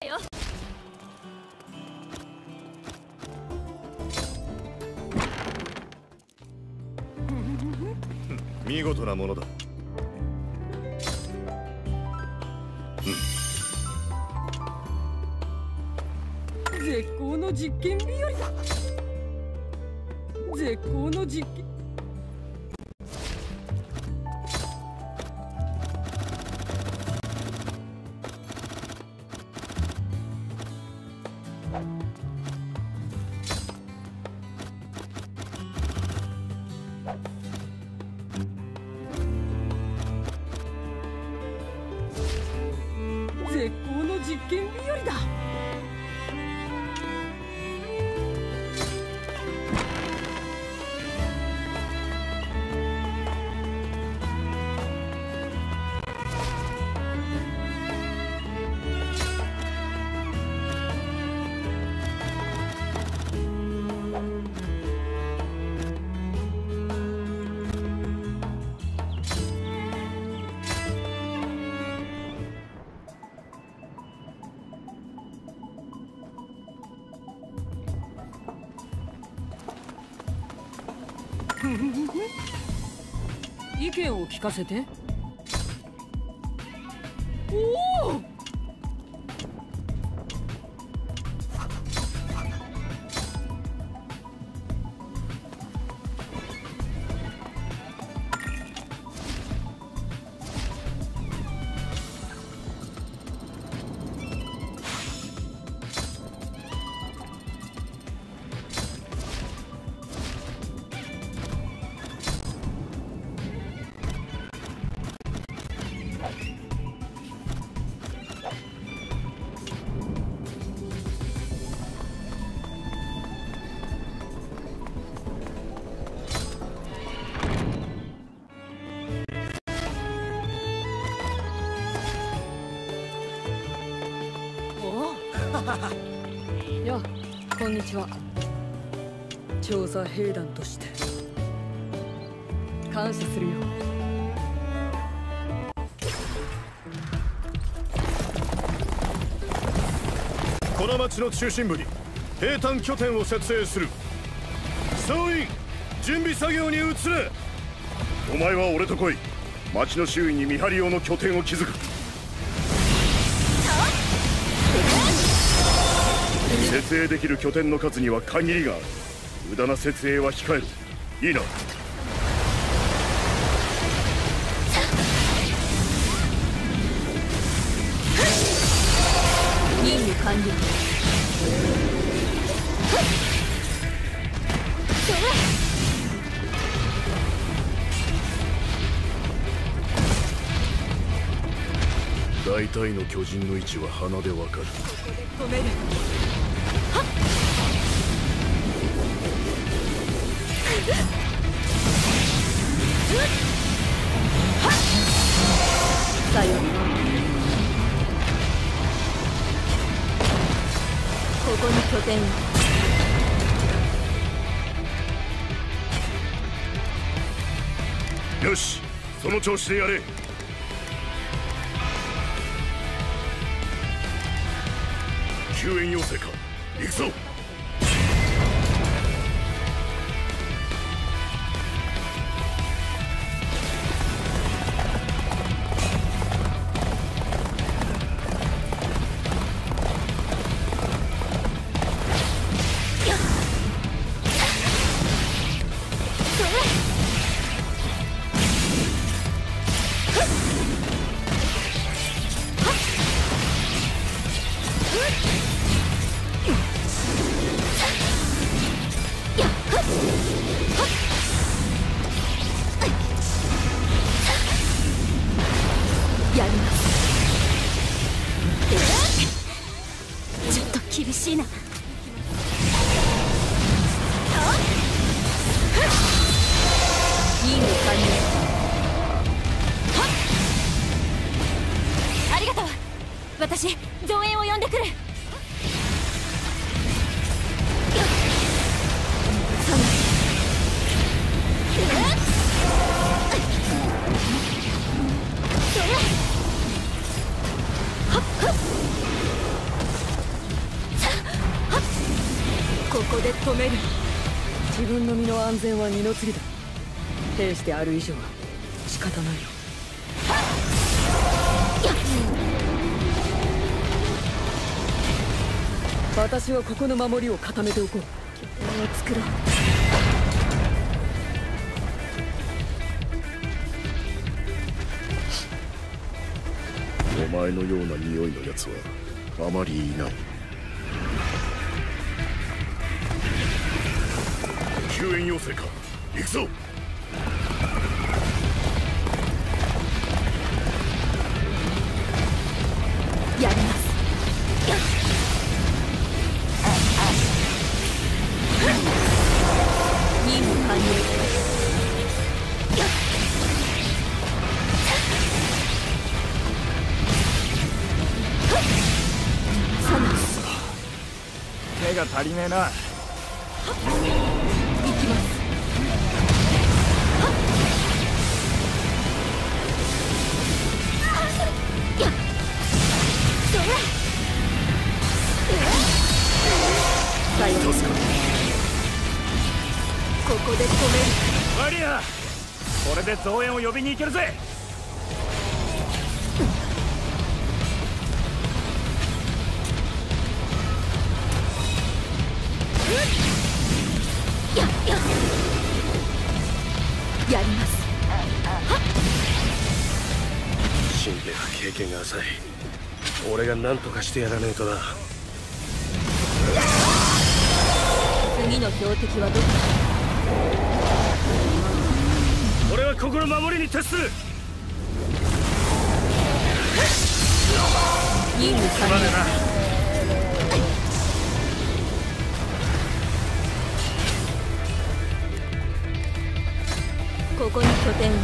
わよ。見事なものだ。絶好の実験日和だ。絶好の実験意見を聞かせて。おお！やこんにちは。調査兵団として。感謝するよ。この町の中心部に兵隊拠点を設営する。総員準備作業に移れ。お前は俺と来い。町の周囲に見張り用の拠点を築く。設営できる拠点の数には限りがある。無駄な設営は控えるいいな。任務完了大体の巨人の位置は鼻でわかる。止めるさよここに拠点をよしその調子でやれ。救援要請か。行くぞ。分の身の安全は二の次だ。兵士である以上は仕方ないよ。私はここの守りを固めておこう。拠点を作ろ。うお前のような匂いのやつはあまりいない救援要請か。行くぞ。やります。任務完了サナ手が足りねえなここで止める。ワリアこれで増援を呼びに行けるぜ。やります。死んでは経験が浅い。俺が何とかしてやらねえとな次の標的はどこ俺はここの守りに徹する。任務完了。ここに拠点を。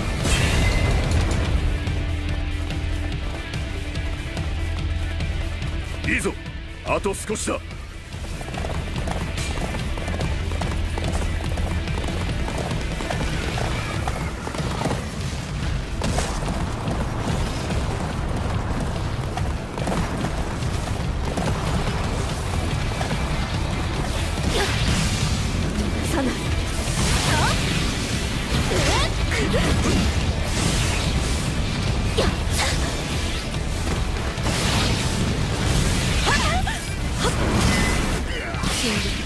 いいぞ。あと少しだ Kingdom.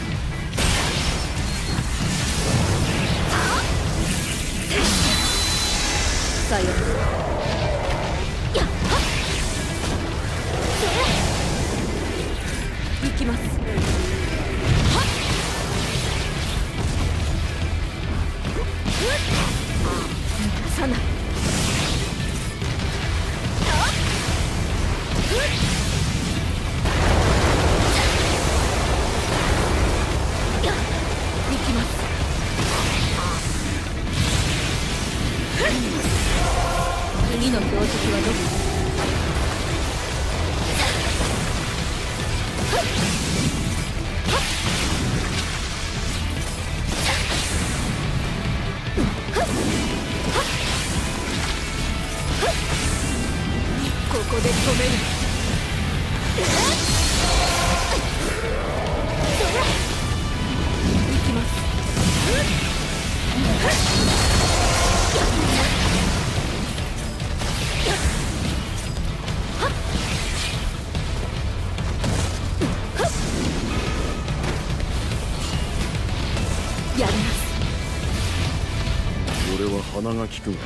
く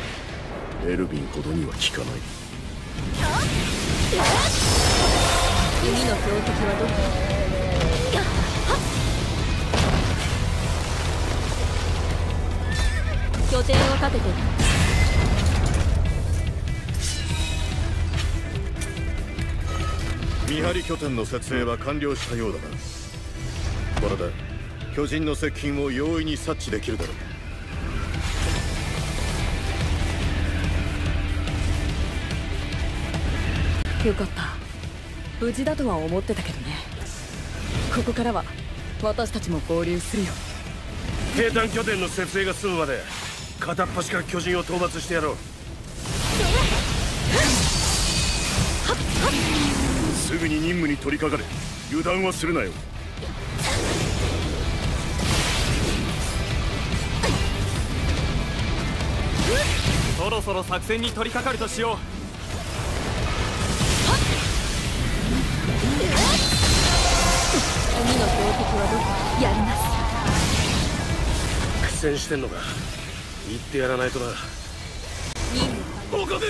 がエルヴィンほどには効かない。次の標的はどこ？拠点を立てて見張り拠点の設営は完了したようだな。これで巨人の接近を容易に察知できるだろうよかった。無事だとは思ってたけどね。ここからは私たちも合流するよ。兵団拠点の設営が済むまで片っ端から巨人を討伐してやろう。すぐに任務に取り掛かれ。油断はするなよ。そろそろ作戦に取り掛かるとしよう。次の標的はどこやります苦戦してんのか言ってやらないとな報告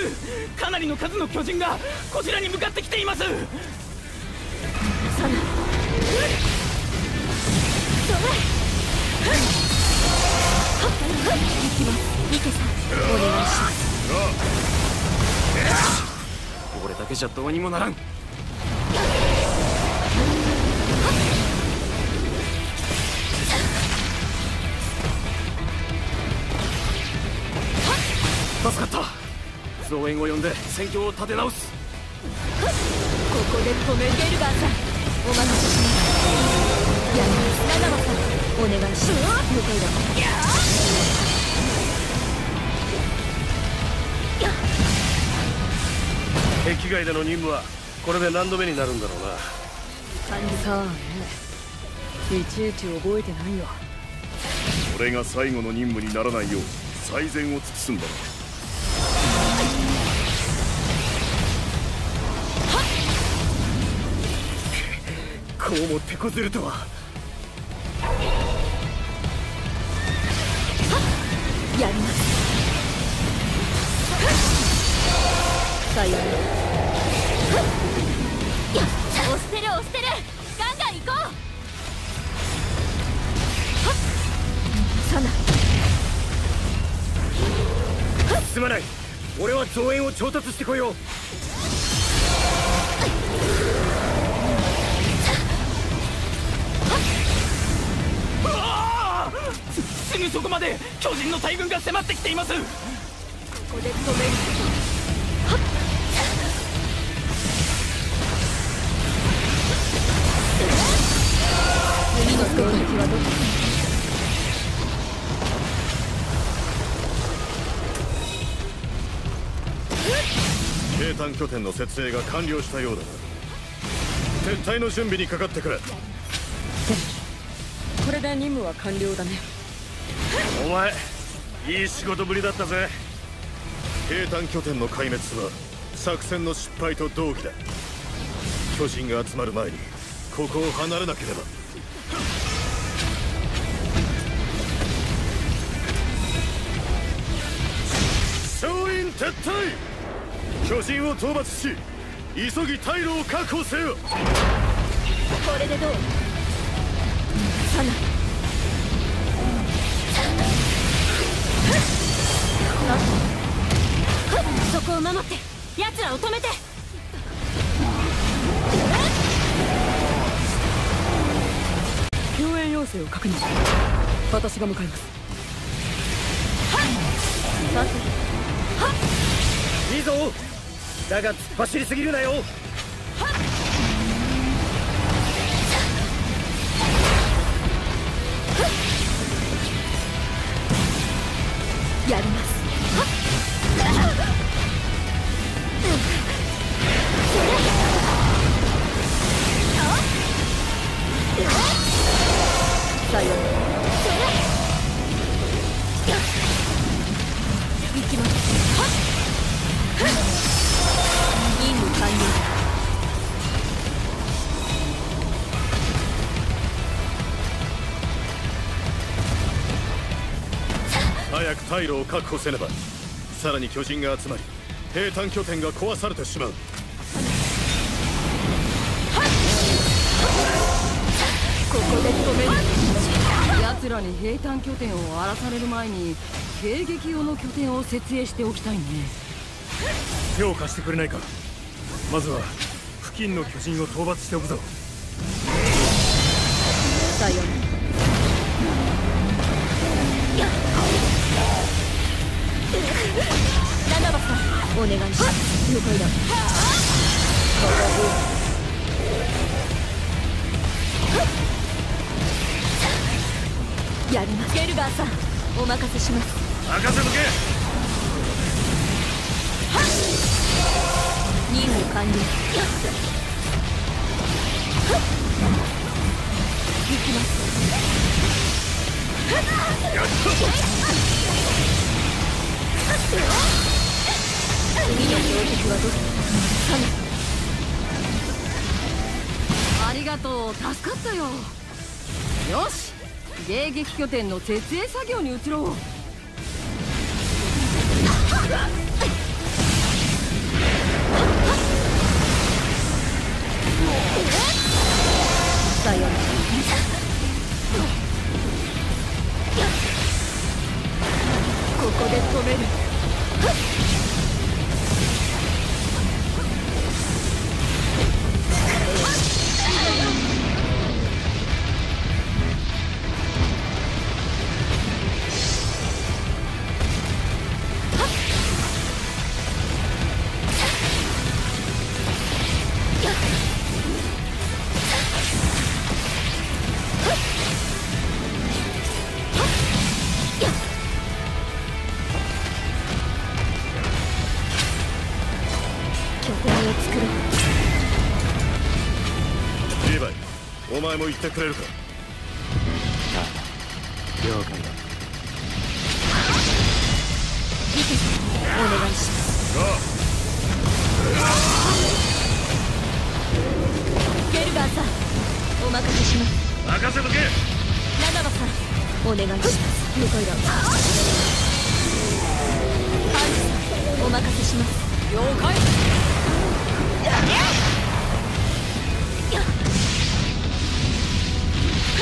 かなりの数の巨人がこちらに向かってきていますサナ行きますミケさんお願いします俺だけじゃどうにもならん。増援を呼んで戦況を立て直す。ここで止めゲルガーさんお任せしますやり長野さんお願いします了解だ壁外での任務はこれで何度目になるんだろうな。さあね。いちいち覚えてないよ俺が最後の任務にならないよう最善を尽くすんだろこうも手こずるとは。やります。さよなら押してる押してるガンガン行こう。サナすまない。俺は増援を調達してこよう。すぐそこまで巨人の大軍が迫ってきています。ここで止める次の標的はどこ兵站拠点の設営が完了したようだ。な撤退の準備にかかってくれ。これで任務は完了だね。お前いい仕事ぶりだったぜ。兵站拠点の壊滅は作戦の失敗と同義だ。巨人が集まる前にここを離れなければ。総員撤退！巨人を討伐し急ぎ退路を確保せよ。これでどう？サナそこを守って。奴らを止めて。救援要請を確認私が向かいます。さて。いいぞ。だが突っ走りすぎるなよやります。早く退路を確保せねば。さらに巨人が集まり兵站拠点が壊されてしまう。ここで止める。奴らに兵站拠点を荒らされる前に迎撃用の拠点を設営しておきたいね。手を貸してくれないか。まずは付近の巨人を討伐しておくぞ。さよなお願いします。了解だ。やります。ゲルガーさんお任せします。任せとけ。任務完了。行きますさぬありがとう助かったよよし迎撃拠点の設営作業に移ろうさよならここで止める Yeah. 前も言ってくれるか？ああ了解だお願いします。ゲルガーさんお任せします任せとけナナバさんお願いします了解だハンスさんお任せします了解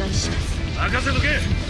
願いします。任せとけ。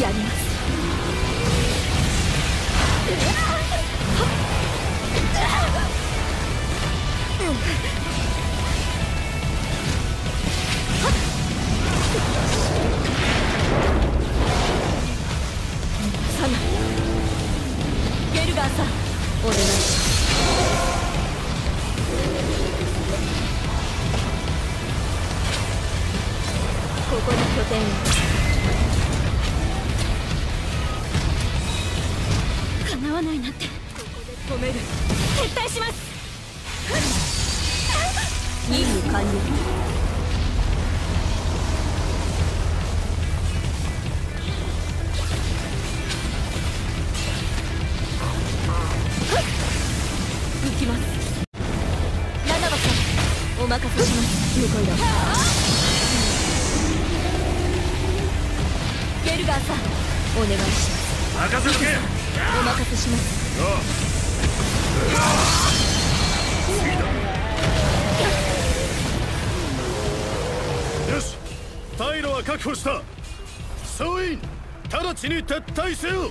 やります。サナゲルガーさんお願いここに拠点。を退路は確保した。総員直ちに撤退せよ。